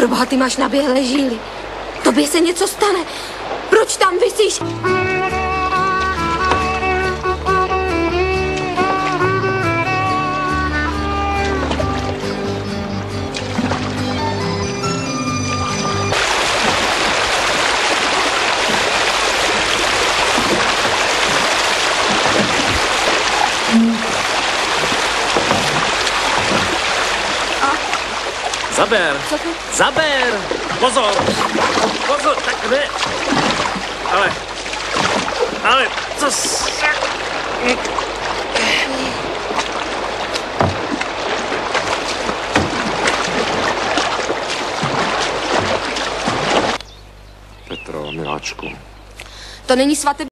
Proboha, ty máš naběhlé žíly. Tobě se něco stane. Proč tam vysíš? Zaber! Zaber! Pozor! Pozor, tak ne! Ale... Ale, co s... Petro, miláčku. To není svatební